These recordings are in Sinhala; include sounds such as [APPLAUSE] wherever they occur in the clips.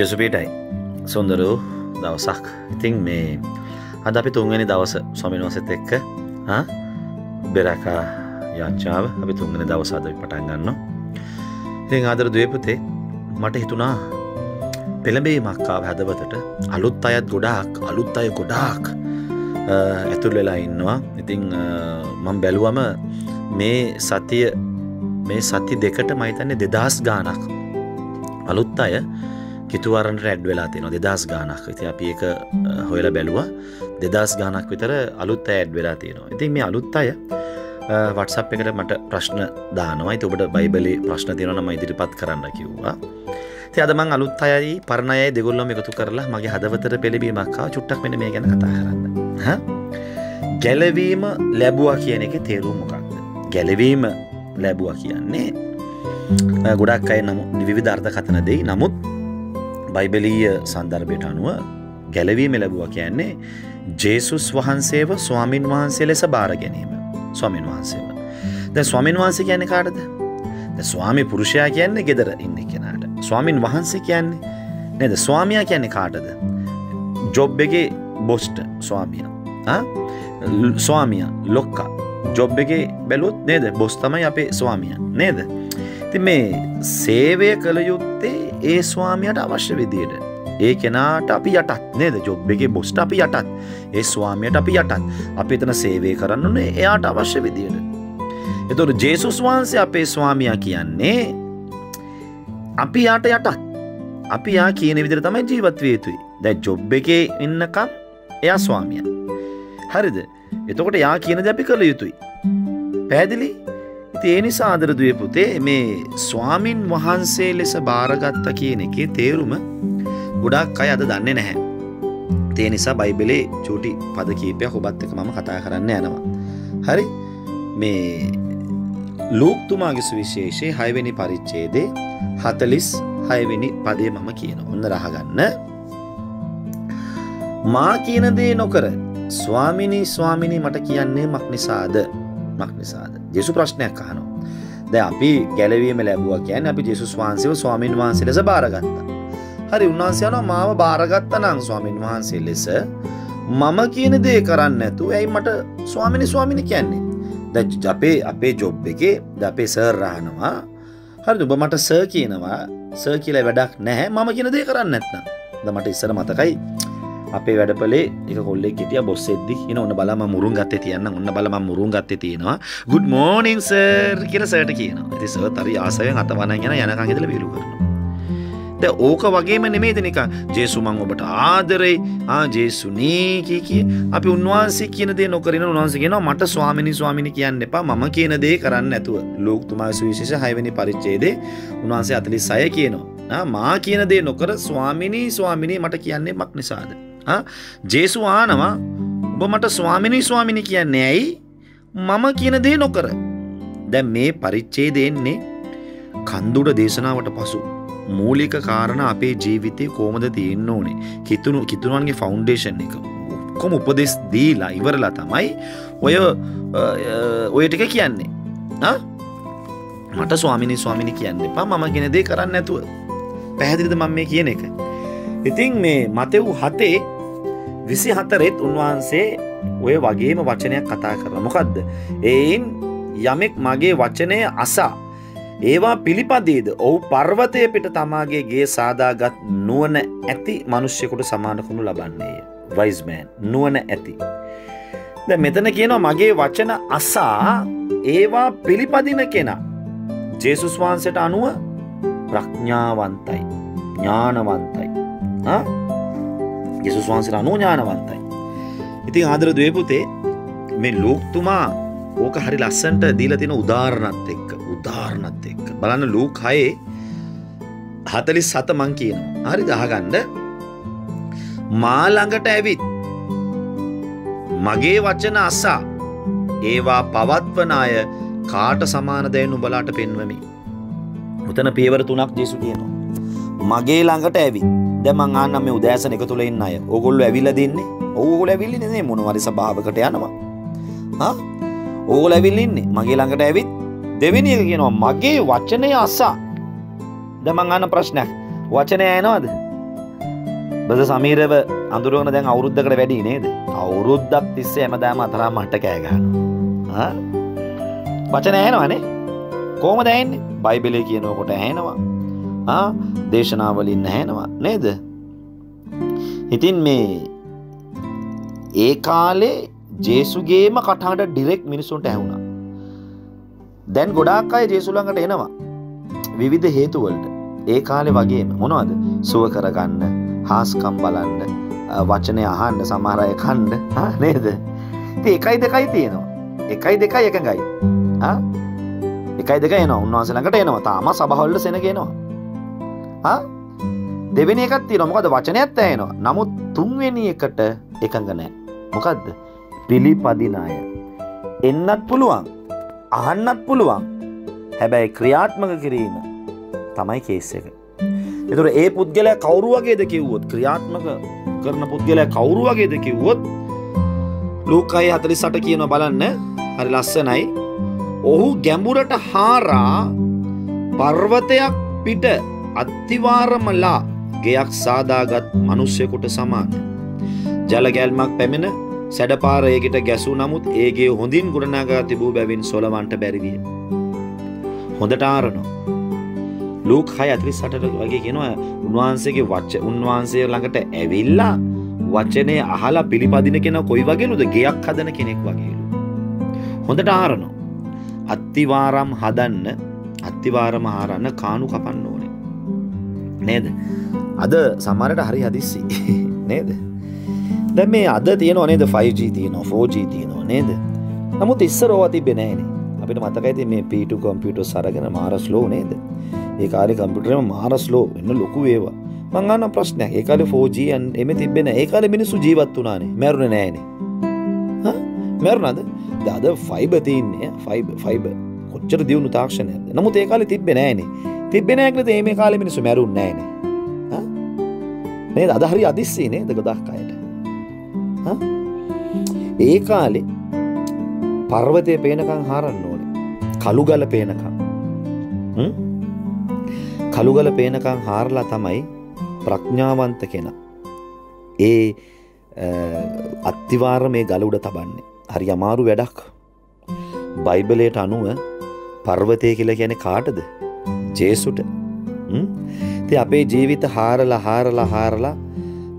ජෙසුපීටයි. සොන්දරූ දවසක්. ඉතින් මේ අද අපි තුන්වැනි දවස ස්වමින් වසත එක්ක බෙරකා යච්චාව අපි තුන්ගෙන දවසාද පටන් ගන්න ඉතින් ආදර දවපතේ මට හිතුනා පෙළබේ මක්කාව හැදවතට අලුත් අයත් ගොඩාක් අලුත් අය ගොඩාක් ඇතුල් වෙලා ඉන්නවා. ඉතිං මං බැලුවම මේ සතිය මේ සති දෙකට මහිතන්නේ දෙදස් ගානක් අලුත් අය කිතුවරට රැඩ් වෙලා තියෙන දෙදස් ගානක් ඉති අපි එක හොයල බැලුව. දෙදස් ගානක් විතර අලුත් ඇඩ් වෙලා තියෙනවා. ඉතින් මේ අලුත් අය වටසප් එකට මට ප්‍රශ්න දානවා. ඔබට බයිබලි ප්‍රශ්න තියෙනවනම ඉදිරිපත් කරන්න කිව්වා. ති අදමං අලුත් අයයි පරණයයි දෙගොල්ලොම එකතු කරලා මගේ හදවතර පෙළිබීමක්කා චුට්ටක් මෙන මේ ගැන කතා කරන්න. ගැලවීම ලැබුවා කියන එක තේරුම් මොකක්ද? ගැලවීම ලැබුවා කියන්නේ ගොඩක් අය නමු විවිධර්ථ කතන දෙයි. නමුත් බයිබලීය සන්දර්භයට අනුව ගැලවීම ලැබුව කියන්නේ ජේසුස් වහන්සේව ස්වාමින් වහන්සේ ලෙස බාර ගැනීම ස්වාමින් වහන්සේව. ද ස්වාමින් වහන්සේ කියන්නේ කාටද ස්වාමි පුරුෂයා කියන්නේ ගෙදර ඉන්න කෙනාට. ස්වාමින් වහන්සේ කියන්නේ නද ස්වාමයා කියන්නේ කාටද. ජොබ් එකගේ බොස්ට ස්වාමිය. ස්වාමිය ලොක්කා ජොබ් එකගේ බැලුත් නේද බොස් තමයි අපේ ස්වාමිය නේද. ති මේ සේවය කළ යුත්තේ ඒ ස්වාමියට අවශ්‍ය විදියට. ඒ කෙනාට අපි යටත් නේද ජොබ් එක බොස්ට අපි යටත් ඒ ස්වාමියට අපි යටත් අපි එතන සේවය කරන්නනේ එයාට අවශ්‍ය විදියට. එතොට ජේසුස් වහන්සේ අපේ ස්වාමියා කියන්නේ අපි යාට යටත් අපි යා කියන විදිර තමයි ජීවත්විය යුතුයි දැ ජොබ් එකේ ඉන්නකම් එයා ස්වාමිය. හරිද එතකොට යා කියන දැපි කළ යුතුයි. පැදිලි ඒ නිසා ආදර දුවේ පුතේ මේ ස්වාමින් වහන්සේ ලෙස බාරගත්ත කියන එකේ තේරුම ගොඩක් අය අද දන්නේ නැහැ. ඒ නිසා බයිබලේ චූටි පද කීපයක් ඔබත් එක්ක මම කතා කරන්න යනවා. හරි? මේ ලූක්තුමාගේ සුවිශේෂයේ 6 වෙනි පරිච්ඡේදයේ 46 වෙනි පදේ මම කියනවා. ඔන්න රහගන්න. මා කියන දේ නොකර ස්වාමිනී ස්වාමිනී මට කියන්නේ මක් නිසාද? මක් නිසාද? ජෙසු ප්‍රශ්නයක් අහනවා. දැන් අපි ගැලවීම ලැබුවා කියන්නේ අපි ජේසුස් වහන්සේව ස්වාමින් වහන්සේ ලෙස බාරගත්තා. හරි උන්වහන්සේ යනවා මාව බාරගත්තා නම් ස්වාමින් වහන්සේ ලෙස මම කියන දේ කරන්න නැතුව ඇයි මට ස්වාමිනි ස්වාමිනි කියන්නේ. දැන් අපේ අපේ ජොබ් එකේ අපේ සර් රහනවා. හරිද ඔබ මට සර් කියනවා සර් කියලා වැඩක් නැහැ මම කියන දේ කරන්න නැත්නම්. දැන් මට ඉස්සර මතකයි අපේ වැඩපලේ එක කොල්ලෙක් හිටිය බොස් එද්දි. එන ඔන්න බලම මුරුන් ගත්තේ තියන්න ඔන්න බලම මුරුන් ගත්තේ තියෙනවා. ගුඩ් මෝනින් සර් කියලා සර්ට කියනවා. ඉතින් සර් තරි ආසයෙන් අත වනන් යන යනකන් ඉඳලා විරු කරනවා. දැන් ඕක වගේම නෙමෙයිද නිකන්? ජේසු මං ඔබට ආදරේ ආ ජේසුනේ කී කී අපි උන්වහන්සේ කියන දේ නොකරින උන්වහන්සේ කියනවා මට ස්වාමිනී ස්වාමිනී කියන්න එපා. මම කියන දේ කරන්න නැතුව ලෝක තුමාගේ සුවිශේෂ 6 වෙනි පරිච්ඡේදයේ උන්වහන්සේ 46 කියනවා. මා කියන දේ නොකර ස්වාමිනී ස්වාමිනී මට කියන්නේ මක් නිසාද? ජේසු ආනවා ඔබ මට ස්වාමිනී ස්වාමිනි කියන්නේ ඇයි? මම කියන දේ නොකර. දැන් මේ පරිච්ඡේදයෙන්නේ කන්දුඩ දේශනාවට පසු. මූලික කාරණ අපේ ජීවිතය කෝමද තියෙන්න ඕනේ? කිතුුණු කිතුරුවන්ගේ ෆෞන්ඩේෂන් එක. කොම උපදෙස් දීලා ඉවරලා තමයි ඔය ඔය ටික කියන්නේ. මට ස්වාමිනි ස්වාමිනි කියන්න එපා. මම ගෙන දේ කරන්න නැතුව. පැහැදිලිද මම මේ කියන එක? ඉතින් මේ මතෙව් හතේ විසි හතරෙත් උන්වහන්සේ ඔය වගේම වචනයක් කතා කරන මොකක්ද එයින් යමෙක් මගේ වචනය අසා ඒවා පිළිපදීද? ඔහු පර්වතය පිට තමාගේ ගේ සාදාගත් නුවන ඇති මනුෂ්‍යකුට සමානකුණු ලබන්නේය. වයිස්මෑන් නුවන ඇති. ද මෙතන කියනවා මගේ වචන අසා ඒවා පිළිපදින කෙනා. ජේසුස් වහන්සට අනුව ප්‍රඥාවන්තයි ඥානවන්තයි. යෙසුස් වහන්සට අනු ඥානවන්තයි ඉතින් ආදර දවපුතේ මේ ලෝක්තුමා ඕක හරි ලස්සන්ට දීල තින උදාරණත් එක්ක උදාරණත් එක්ක. බලන්න ලූක් හයේ හතලිස් සත මං කියනවා. හරි දහගණ්ඩ මාළඟට ඇවිත් මගේ වචන අස්සා ඒවා පවත්වන අය කාට සමානදය නුබලාට පෙන්වමි උතන පේවර තුනක් ජෙසු කියනවා. මගේ ළඟට ඇවි දැමං ආන්නම උදෑසන එක තුළ ඉන්න අය. ඔගොල්ල ඇවිල්ල දෙන්නේ. ඕගොල ඇවිල්ලි නේ මොනවරි සභාවකට යනවා. ඕගොල ඇවිල්ලින්නේ මගේ ළඟට ඇවිත් දෙවෙනි එක කියනවා මගේ වචනය අස්සා දැමං අන්න ප්‍රශ්නයක්. වචනය ඇනවාද බද සමීරව අඳුරුවන දැන් අවුරුද්ධකට වැඩි නේද? අවුරුද්දක් තිස්සේ ඇමදෑම අතරා මට කෑගන්න වචන ඇහෙනවනේ කෝම දැන්නේ බයිබලේ කියනකොට ඇහෙනවා දේශනාවලින් ඇහෙනවා නේද? ඉතින් මේ ඒ කාලේ ජේසුගේම කටහට ඩිරෙක් මිනිසුන්ට ඇහුුණා. දැන් ගොඩාක් අය ජේසුලඟට එනවා. විවිධ හේතුවලට ඒ කාලෙ වගේම මොනවද? සුව කරගන්න හාස්කම් බලන්න වචනය අහන්න සමහරය කණ්ඩ නේද? ති එකයි දෙකයි තියෙනවා. එකයි දෙකයි එකඟයි. එකයි දෙක එන උන්වහන්සලකට එනවා. තාම සබහල්ල සෙනගෙනවා දෙවෙනි එකත් තියෙන මොකද වචනයත් ඇයනවා නමුත් තුන්වෙනි එකට එකඟ නෑ මොකක්ද පිළිපදින අය එන්නත් පුළුවන් අහන්නත් පුළුවන්. හැබැයි ක්‍රියාත්මක කිරීම තමයි කේස් එක. එතුර ඒ පුද්ගලය කවරුවගේද කිව්වොත් ක්‍රියාත්මක කරන පුද්ගලය කවරුවගේද කිව්වොත් ලූකයි හතලි සට කියන බලන්න. හරි ලස්සනයි. ඔහු ගැඹුරට හාරා පර්වතයක් පිට අත්තිවාරමලා ගෙයක් සාදාගත් මනුෂ්‍යකුට සමාන. ජලගැල්මක් පැමිණ සැඩපාරයකට ගැසූ නමුත් ඒගේ හොඳින් ගුණනාගා තිබූ බැවින් සොලවන්ට බැරිවිය. හොඳට ආරනවා. ලූක් හය ඇතිරි සටට වගේ කෙනවා උන්වහන්සේගේ වච්ච උන්වහන්සේ ළඟට ඇවිල්ලා වචනය අහලා පිළිපදින කෙන කොයි වගේලුද ගෙයක් හදන කෙනෙක් වගේලු. හොඳට ආරනවා. අත්තිවාරම් හදන්න අත්තිවාරම හාරන්න කානු කපන්න ඕනේ. නේද. අද සමරට හරි හදිස්සි. [LAUGHS] නේද. දැ මේ අද තියෙන නේද? 5G තියනවා 4G තියනවා නේද? නමුත් ඉස්සර ඕවා තිබෙනෑනේ අපිට මතකයිති මේ පීටු කොම්පියුටර් සරගෙන මාරස් ලෝ නේද? ඒ කාලේ කම්පියුටරේම මාරස් ලෝ වෙන්න ලොකු ඒවා මං අහන ප්‍රශ්නයක්. ඒ කාලේ 4G එමෙ තිබෙන ඒ කාලේ මිනිස්සු ජීවත් වුණානේ මැරුණේ නෑනේ හා? මැරුණාද? අද ෆයිබර් තියන්නේ. ෆයිබර් ෆයිබර් කොච්චර දියුණු තාක්ෂණයක්ද? නමුත් ඒ කාලේ තිබ්බේ නෑනේ තිබ්බේ නෑ කියලා මේ කාලේ මිනිස්සු මැරුන්නේ නෑනේ නේද? අද හරි අදිස්සේ නේද ගොඩක් අයට? ඒ කාලෙ පර්වතය පේනකං හාරන්න ඕන. කළුගල පේනකම් කළුගල පේනකං හාරලා තමයි ප්‍රඥාවන්ත කෙන ඒ අත්තිවාර මේ ගල උඩ තබන්නේ. හරි අමාරු වැඩක්. බයිබලයට අනුව පර්වතය කියල ගැන කාටද? ජේසුට ති අපේ ජීවිත හාරලා හාරලා හාරලා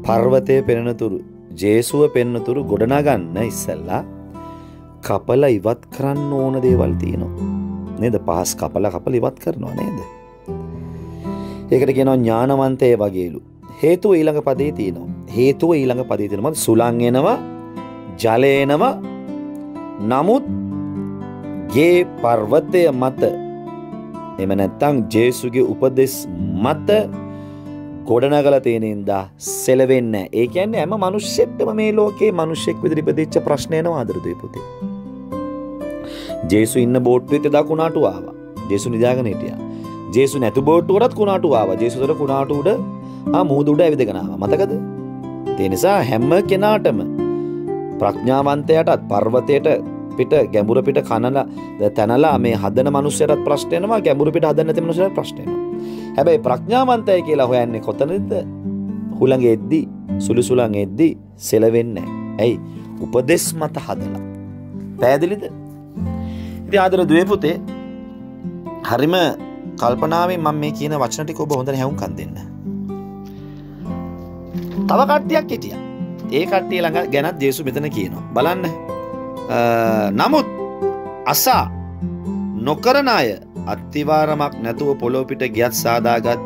පර්වතය පෙනෙනතුරු ජේසුව පෙන්නතුරු ගොඩනගන්න ඉස්සල්ලා කපල ඉවත් කරන්න ඕන දේවල් තියෙනවා. නේද පහස් කපල කපල ඉවත් කරනවා නේද. ඒකට කියෙනවා ඥානවන්තය වගේලු. හේතුව ඊළඟ පදේ තියෙනවා. හේතුව ඊළඟ පදී තියෙනමත් සුළංගෙනවා ජලයනවා නමුත් ගේ පර්වතය මත එම නැත්තං ජේසුගේ උපදෙස් මත ගොඩනගල තියෙනින්දා සෙලවෙන්න ඒ කියන්න ඇම මනුෂ්‍යෙක්ටම මේ ලෝකේ මනුෂ්‍යෙක් විදිරිපදිච්ච ප්‍රශ්නයනවා අදරදය පුතේ. ජේසු ඉන්න බෝට්ටුවෙත දා කුණාටු ආව. ජේසු නිදාගන හිටිය. ජේසු නැතු බෝට්ටුවටත් කුණාටු ආව. ජේසුතර කුණාට උඩ මුහදුඩ ඇවිදගෙනාව මතකද. තේනිසා හැම්ම කෙනාටම ප්‍රඥාවන්තයටත් පර්වතයට පිට ගැඹුර පිට කනලා තැනලා මේ හදන මනුස්සයටත් ප්‍රශ්නයනවා ගැඹුරු පිට හදන්න තිමනුසය ප්‍රශ්නයනවා. හැබැයි ප්‍රඥාවන්තය කියලා හොයන්නේ කොතනද? හුළඟ එද්දි සුළුසුළං එද්දි සෙලවෙන්න ඇයි? උපදෙස් මත හදලා. පෑදිලිද ඉති ආදර දවපුතේ හරිම කල්පනාවෙන් මම මේ කියන වචනටි ඔබ හොඳ හැවුම්කන් දෙන්න. තව කට්ටියක් හිටිය. ඒ කට්ටිය ළඟ ගැනත් දේසු මෙතන කියනවා. බලන්න. නමුත් අසා නොකරන අය අත්තිවාරමක් නැතුව පොලෝපිට ගියත් සාදාගත්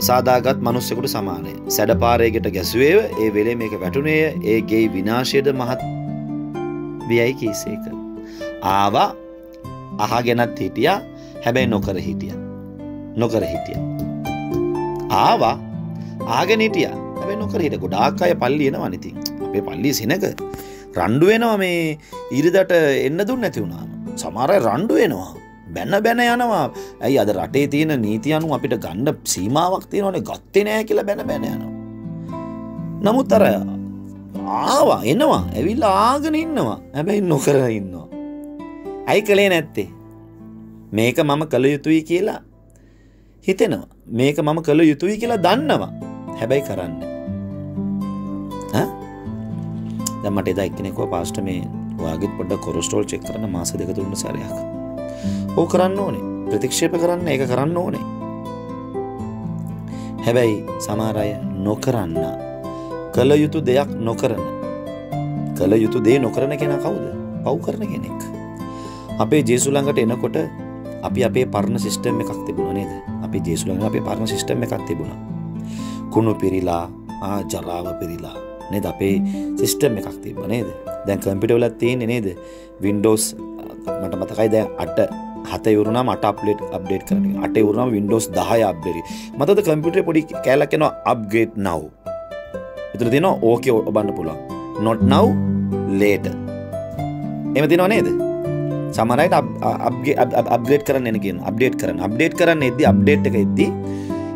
සාදාගත් මනුස්සෙකුට සමානය. සැඩපාරයකට ගැසුවේව ඒ වෙලේ මේක වැටුණේ ඒ ගේ විනාශයද මහත් වියයි කීසේක. ආවා අහගෙනත් හිටිය. හැබැයි නොකර හිටිය. නොකර හිටිය. ආවා ආගෙන හිටිය. හැබැ නොකර හිට ගොඩාක් අය පල්ලියන වනිතින් අපේ පල්ලි සිනක. රණ්ඩුවෙනවා මේ ඉරිදට එන්න දුන්න නැති වුණාම සමාරය රණ්ඩුවෙනවා බැන්න බැන යනවා ඇයි අද රටේ තියෙන නීතියනු අපිට ගණ්ඩ සීමාවක් තියෙනවනේ ගත්තේ නෑ කියල බැන බැන යනවා. නමුත් අර ආවා එනවා ඇවිල්ල ආගන ඉන්නවා හැබැයි නොකර ඉන්නවා. ඇයි කළේ නැත්තේ. මේක මම කළ යුතුයි කියලා හිතෙනවා මේක මම කළ යුතුයි කියලා දන්නවා හැබැයි කරන්න. දැමට එදා එක්කෙනෙකුව පාස්ට මේ වාගෙත් පොඩ කොරස්ටෝල් චෙක් කරන මාස දෙක තුන්න සරයක්. ඕ කරන්න ඕනේ. ප්‍රතික්ෂේප කරන්න එක කරන්න ඕනේ. හැබැයි සමාරය නොකරන්න. කළ යුතු දෙයක් නොකරන. කළ යුතු දේ නොකරන කෙන කවුද? පව් කරන කෙනෙක්. අපේ ජේසුළඟට එනකොට අපි අපේ පරණ සිිස්ටම් එකක් තිබුණ නේද? අපි ජේසුළඟ අපේ පරණ සිිස්ටම් එකක් තිබුණ. කුණු පිරිලා ආ ජරාව පිරිලා. නේද? අපේ සිිස්ටම් එකක් තිබ නේද? දැන් කම්පිටවලත් තියෙන්නේ නේද? වින්ඩෝස් මට මතකයි දැ අට හතවරුණ මට අප්ලේට් අප්ඩේට් කරන අට වරුණ වින්ඩෝස් දහය අප්ඩරි මතද කම්පිට පොඩි කෑලක්කෙන අප්ගේට් නව් එතුර තින ඕකය ඔබන්න පුළා නොට් නව් ලේට එම තිනවා නේද? සමරයිට අප්ගේට් කරන්න එනකින් අප්ඩේට් කරන්න. අප්ඩේට් කරන්න එද්දි අප්ඩේට් එක එද්දී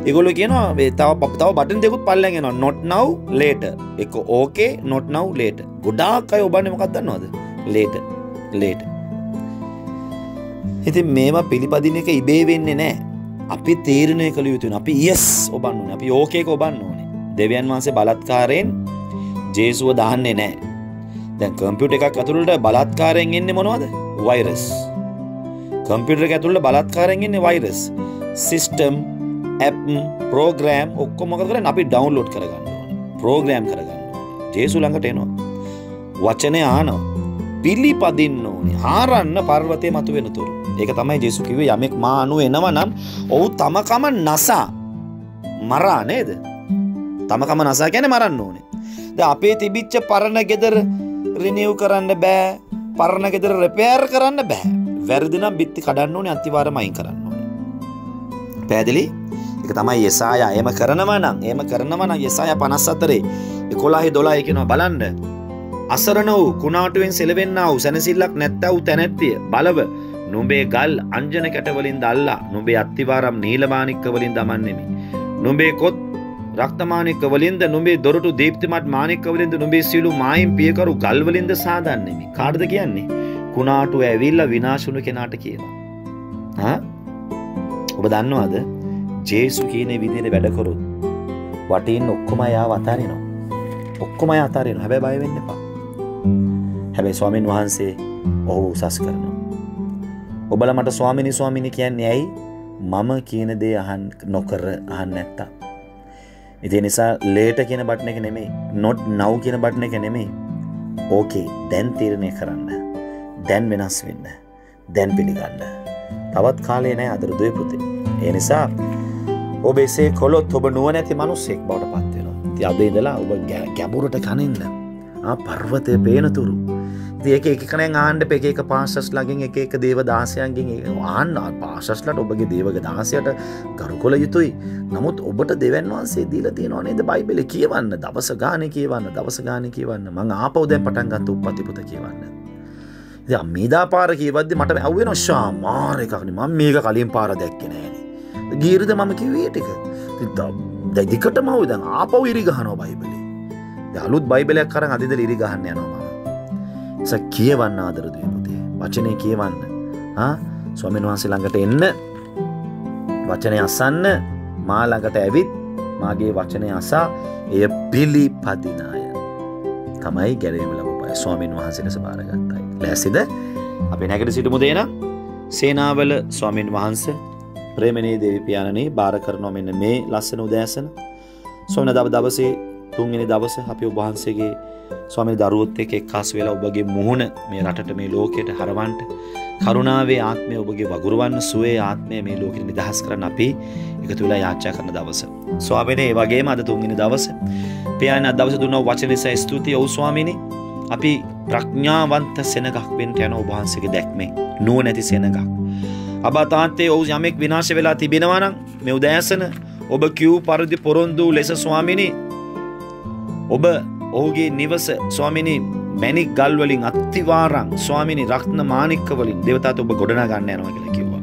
ඒගොල කියනවා තව පතාව බටන් දෙකුත් පල්ලගෙන නොට් නව් ලේට එක ඕකේ නොට් නව් ලේට ගොඩාක් අය ඔබන්න මොකක්දන්නවාද ලේට ලේට ඉතින් මේවා පිළිපදින එක ඉබේ වෙන්නේ නෑ. අපි තේරණය කළ යුතුන අපි යස් ඔබන්න අපි ඕකේක ඔබන්න ඕනේ. දෙවියන් වහන්සේ බලත්කාරයෙන් ජේසුව දහන්නේ නෑ. දැන් කම්පියුට එකක් ඇතුළට බලත්කාරයෙන් එන්නේ මොනවද? වෛරස් කම්පියුටර් ඇතුළට බලත්කාරයෙන් එන්නේ වෛරස් සිස්ටම් ඇප් ප්‍රෝග්‍රෑම් ඔක්කො මොක කර අපි ඩවන්ලෝඩ් කරගන්න ප්‍රෝග්‍රෑම් කරගන්න ජේසු ළඟට එනවා. වචනය ආනවා පිළිපදින්න ඕනි. ආරන්න පර්වතය මතු වෙන තුරු. ඒක තමයි ජෙසු කිව යමෙක් මා අනු එනව නම් ඔහු තමකම නසා. මරා නේද? තමකම නසා ගැන මරන්න ඕනේ. ද අපේ තිබිච්ච පරණ ගෙදර රිනිව් කරන්න බෑ. පරණ ගෙදර රෙපෑර් කරන්න බෑ. වැරදිනම් බිත්ති කඩන්න ඕනේ අතිවාර මයින් කරන්න ඕනේ. පැදිලි එක තමයි යසාය එම කරනව නම් එම කරනව නම් යසාය පනස් අතරේ එකොලාහි දොලා එකනවා බලන්න අසරණ වූ කුණාටුවෙන් සෙලවෙන්න වූ සැනසිල්ලක් නැත්ත වූ තැනැත්තිය බලව නුඹේ ගල් අංජන කැටවලින් දල්ලා නුඹේ අත්තිවාරම් නීලමානික්ක වලින් දමන්නෙමි. නුඹේ කොත් රක්තමානික වලින්ද නුඹේ දොරටු දීප්තිමත් මානික වලින්ද නුඹේ සිලු මායිම් පියකරු ගල්වලින්ද සාදන්නෙමි. කාර්ද කියන්නේ කුණාටු ඇවිල්ල විනාශුණු කෙනාට කියලා. ඔබ දන්නවාද ජේසු කියන විදියට වැඩකරුත් වටීන් ඔක්කොම යා අතාරෙනවා. ඔක්කොම අතාරෙන හැබැ බයවෙන්න එපා. හැබැයි ස්වාමීන් වහන්සේ ඔහු උසස් කරනවා. ඔබල මට ස්වාමිනි ස්වාමිනි කියන්නේ ඇයි මම කියන දේ අහන් නොකර අහන්න ඇත්තා. ඉති නිසා ලේට කියන බට්න එක නෙමේ නොට් නව් කියන බට්න එක නෙමේ ඕකේ දැන් තීරණය කරන්න දැන් වෙනස් වෙන්න දැන් පිළිගන්න තවත් කාලේ නෑ අදර දුය පුතේ ඒ නිසා ඔබ එසේ කොළොත් ඔබ නුවනැති මනුස්සෙක් බවට පත්වෙනවා ති අද ඉදලා ඔබ ගැබුරට කනින්න. පර්වතය පේනතුරු ඒක එකකන ආණ්ඩ එක පාසස් ලගින් එක එක දේව දාසයන්ගෙන් ආන්න පාශස්ලට ඔබගේ දේවග දාසයට ගරු කොළ යුතුයි. නමුත් ඔබට දෙවන් වන්සේ දීල තියෙනවා නේද බයිබෙල? කියවන්න දවස ගාන කියවන්න දවස ගාන කියවන්න. මං ආපවදැන් පටන්ගත්ත උපතිපුත කියවන්න. මේදා පාර කියවද මට ඇවෙන ශාමාරයකක්න ම මේක කලින් පාර දැක්කෙනෑන ගීරද මම කිවේටික දැදිකට මවද ආපව ඉරි ගහනෝ බයිබලේ. අලුත් බයිබලයක් කර අදිද ඉරි ගහන්න යනවා ස කියවන්න ආදරදය පුතේ. වචනය කියවන්න. ස්වමින් වහන්සේ ළඟට එන්න. වචනය අසන්න. මා ළඟට ඇවිත් මාගේ වචනය අසා එය පිළිපදිනාය තමයි ගැලීම ලබපයි ස්වාමීන් වහන්සේ ලෙස භාරගත්තයි ලැසිද අපි නැකට සිටමු දේන සේනාවල ස්වාමීන් වහන්ස ප්‍රේමණේ දේවිපාණනේ භාර කරනවා මෙන්න මේ ලස්සන උදෑසන සොන දව දවසේ තුන්ගෙන දවස අපි ඔබහන්සේගේ ස්වාමි දරුවොත් එක එක්කාස් වෙලා ඔබගේ මුහුණ මේ රටට මේ ලෝකයට හරවන්ට කරුණාවේ ආත්මය ඔබගේ වගුරුවන්න සුවේ ආත්මය මේ ලෝකෙ නිදහස් කරන්න අපි එකතු වෙලා යාච්චා කරන දවස. ස්වාමිනේ ඒ වගේම අද තුන්වෙනි දවස. පියාණන් අද දවසේ දුන්න වචන නිසා ස්තුතියි ඔව් ස්වාමිනේ. අපි ප්‍රඥාවන්ත සෙනගක් වෙන්න යන ඔබ වහන්සේගේ දැක්මේ නුවණැති සෙනගක්. අබා තාත්තේ ඔව් යමෙක් විනාශ වෙලා තිබෙනවා නම් මේ උදෑසන ඔබ කිව් පරිදි පොරොන්දු ලෙස ස්වාමිනේ ඔබ ඔහුගේ නිවස ස්වාමිනි මැනික් ගල්වලින් අත්තිවාරං ස්වාමිනි රක්න මානික්කවලින් දෙවතාත ඔබ ගොඩනා ගන්න යනවා කියලා කිව්වා.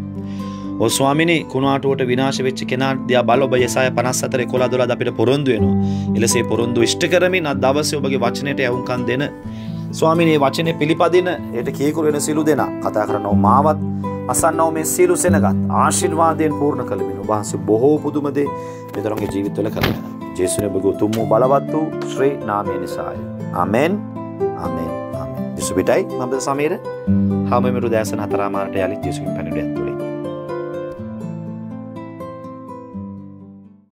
ඔ ස්වාමිනි කුණාටුවට විනාශ වෙච්ච කෙනා දිහා බල ඔබ යසාය 54 11 12 අපිට පොරොන්දු වෙනවා. එලෙසේ පොරොන්දු ඉෂ්ට කරමින් අද දවසේ ඔබගේ වචනයට යවුම්කම් දෙන ස්වාමිනේ වචනේ පිළිපදින ඒට කීකුරු වෙන සිළු දෙනා කතා කරනව මාවත් අසන්නව මේ සියලු සෙනගත් ආශිර්වාදයෙන් පූර්ණ කළමින් ඔබ වහන්සේ බොහෝ පුදුම දේ මෙතරම්ගේ ජීවිතවල කරනවා. ජේසුනේ ඔබගේ උතුම් වූ බලවත් වූ ශ්‍රී නාමය නිසාය. ආමෙන්. ආමෙන් ආමෙන්. යසුපිටයි මම සමීර. හාමෙමරු දැසන හතරමාරට යලිත් යසුකින් පැනඩ ඇත්තුව.